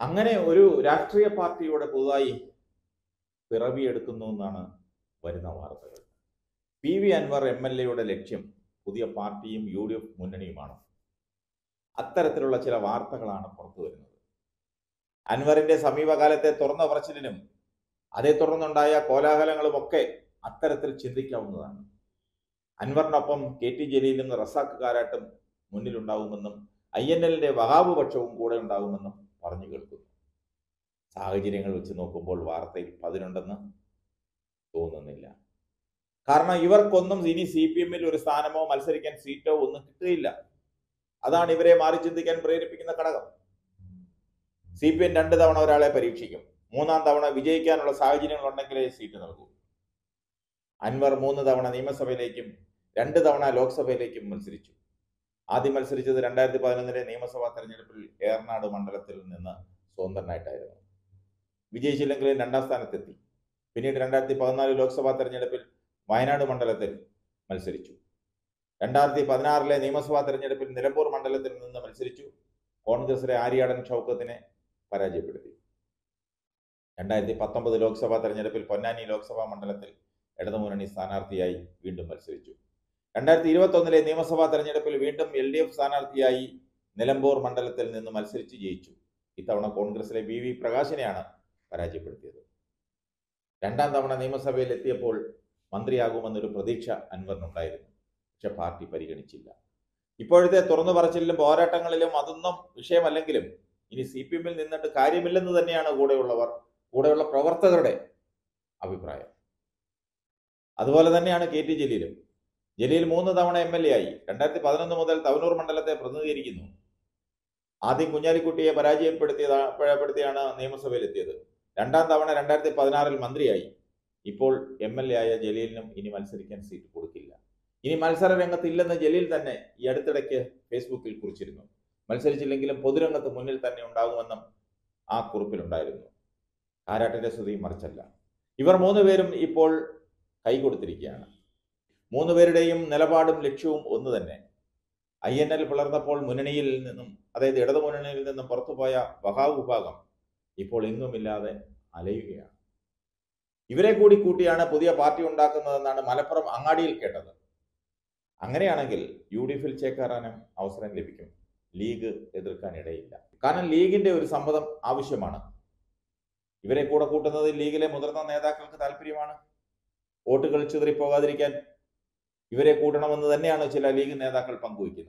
അങ്ങനെ ഒരു രാഷ്ട്രീയ പാർട്ടിയുടെ പുതുതായി പിറവിയെടുക്കുന്നു എന്നാണ് വരുന്ന വാർത്തകൾ. P V Anwar M L എയുടെ ലക്ഷ്യം പുതിയ പാർട്ടിയും യു ഡി എഫ് മുന്നണിയുമാണ്. അത്തരത്തിലുള്ള ചില വാർത്തകളാണ് പുറത്തു വരുന്നത്. അൻവറിന്റെ സമീപകാലത്തെ തുറന്ന പറച്ചിലിനും അതേ തുടർന്നുണ്ടായ കോലാഹലങ്ങളും ഒക്കെ അത്തരത്തിൽ ചിന്തിക്കാവുന്നതാണ്. അൻവറിനൊപ്പം കെ ടി ജലീലും റസാഖ് കാരാട്ടും മുന്നിലുണ്ടാകുമെന്നും ഐ എൻ എല്ലിന്റെ വഹാബ് പക്ഷവും കൂടെ ഉണ്ടാകുമെന്നും പറഞ്ഞു കേൾക്കുന്നു. സാഹചര്യങ്ങൾ വെച്ച് നോക്കുമ്പോൾ വാർത്തയിൽ പതിനുണ്ടെന്ന് തോന്നുന്നില്ല. കാരണം ഇവർക്കൊന്നും ഇനി സി പി എമ്മിൽ ഒരു സ്ഥാനമോ മത്സരിക്കാൻ സീറ്റോ ഒന്നും കിട്ടുകയില്ല. അതാണ് ഇവരെ മാറി ചിന്തിക്കാൻ പ്രേരിപ്പിക്കുന്ന ഘടകം. സി പി എം രണ്ട് തവണ ഒരാളെ പരീക്ഷിക്കും. മൂന്നാം തവണ വിജയിക്കാനുള്ള സാഹചര്യങ്ങൾ ഉണ്ടെങ്കിലേ സീറ്റ് നൽകൂ. അൻവർ മൂന്ന് തവണ നിയമസഭയിലേക്കും രണ്ട് തവണ ലോക്സഭയിലേക്കും മത്സരിച്ചു. ആദ്യം മത്സരിച്ചത് രണ്ടായിരത്തി പതിനൊന്നിലെ നിയമസഭാ തെരഞ്ഞെടുപ്പിൽ ഏർനാട് മണ്ഡലത്തിൽ നിന്ന് സ്വതന്ത്രനായിട്ടായിരുന്നു. വിജയിച്ചില്ലെങ്കിലും രണ്ടാം സ്ഥാനത്തെത്തി. പിന്നീട് രണ്ടായിരത്തി പതിനാല് ലോക്സഭാ തെരഞ്ഞെടുപ്പിൽ വയനാട് മണ്ഡലത്തിൽ മത്സരിച്ചു. രണ്ടായിരത്തി പതിനാറിലെ നിയമസഭാ തെരഞ്ഞെടുപ്പിൽ നിലമ്പൂർ മണ്ഡലത്തിൽ നിന്ന് മത്സരിച്ചു. കോൺഗ്രസിലെ ആര്യാടൻ ഷൗക്കത്തിനെ പരാജയപ്പെടുത്തി. രണ്ടായിരത്തി പത്തൊമ്പത് ലോക്സഭാ തെരഞ്ഞെടുപ്പിൽ പൊന്നാനി ലോക്സഭാ മണ്ഡലത്തിൽ ഇടതുമുന്നണി സ്ഥാനാർത്ഥിയായി വീണ്ടും മത്സരിച്ചു. രണ്ടായിരത്തി ഇരുപത്തൊന്നിലെ നിയമസഭാ തെരഞ്ഞെടുപ്പിൽ വീണ്ടും എൽ ഡി എഫ് സ്ഥാനാർത്ഥിയായി നിലമ്പൂർ മണ്ഡലത്തിൽ നിന്ന് മത്സരിച്ച് ജയിച്ചു. ഇത്തവണ കോൺഗ്രസിലെ വി വി പ്രകാശിനെയാണ് പരാജയപ്പെടുത്തിയത്. രണ്ടാം തവണ നിയമസഭയിൽ എത്തിയപ്പോൾ മന്ത്രിയാകുമെന്നൊരു പ്രതീക്ഷ അൻവറിനുണ്ടായിരുന്നു. പക്ഷെ പാർട്ടി പരിഗണിച്ചില്ല. ഇപ്പോഴത്തെ തുറന്നു പറച്ചിലും പോരാട്ടങ്ങളിലും അതൊന്നും വിഷയമല്ലെങ്കിലും ഇനി സി പി എമ്മിൽ നിന്നിട്ട് കാര്യമില്ലെന്ന് തന്നെയാണ് കൂടെയുള്ളവർ കൂടെയുള്ള പ്രവർത്തകരുടെ അഭിപ്രായം. അതുപോലെ തന്നെയാണ് കെ ടി ജലീലും. ജലീൽ മൂന്ന് തവണ എം എൽ എ ആയി. രണ്ടായിരത്തി പതിനൊന്ന് മുതൽ തവനൂർ മണ്ഡലത്തെ പ്രതിനിധീകരിക്കുന്നു. ആദ്യം കുഞ്ഞാലിക്കുട്ടിയെ പരാജയപ്പെടുത്തിയതാണ് നിയമസഭയിലെത്തിയത്. രണ്ടാം തവണ രണ്ടായിരത്തി പതിനാറിൽ മന്ത്രിയായി. ഇപ്പോൾ എം എൽ എ ആയ ജലീലിനും ഇനി മത്സരിക്കാൻ സീറ്റ് കൊടുക്കില്ല. ഇനി മത്സര രംഗത്ത് ഇല്ലെന്ന് ജലീൽ തന്നെ ഈ അടുത്തിടയ്ക്ക് ഫേസ്ബുക്കിൽ കുറിച്ചിരുന്നു. മത്സരിച്ചില്ലെങ്കിലും പൊതുരംഗത്ത് മുന്നിൽ തന്നെ ഉണ്ടാകുമെന്നും ആ കുറിപ്പിലുണ്ടായിരുന്നു. കാരാട്ടിന്റെ സ്തുതി മറിച്ചല്ല. ഇവർ മൂന്നുപേരും ഇപ്പോൾ കൈകൊടുത്തിരിക്കുകയാണ്. മൂന്നുപേരുടെയും നിലപാടും ലക്ഷ്യവും ഒന്ന് തന്നെ. ഐ എൻ എൽ പിളർന്നപ്പോൾ മുന്നണിയിൽ നിന്നും അതായത് ഇടതു മുന്നണിയിൽ നിന്നും പുറത്തുപോയ വഹാവ് വിഭാഗം ഇപ്പോൾ എങ്ങുമില്ലാതെ അലയുകയാണ്. ഇവരെ കൂടി കൂട്ടിയാണ് പുതിയ പാർട്ടി ഉണ്ടാക്കുന്നതെന്നാണ് മലപ്പുറം അങ്ങാടിയിൽ കേട്ടത്. അങ്ങനെയാണെങ്കിൽ യു ഡി എഫിൽ ചേക്കേറാനും അവസരം ലഭിക്കും. ലീഗ് എതിർക്കാൻ ഇടയില്ല. കാരണം ലീഗിന്റെ ഒരു സമ്മതം ആവശ്യമാണ്. ഇവരെ കൂടെ കൂട്ടുന്നത് ലീഗിലെ മുതിർന്ന നേതാക്കൾക്ക് താല്പര്യമാണ്. വോട്ടുകൾ ചിതറിപ്പോകാതിരിക്കാൻ ഇവരെ കൂട്ടണമെന്ന് തന്നെയാണ് ചില ലീഗ് നേതാക്കൾ പങ്കുവയ്ക്കുന്നത്.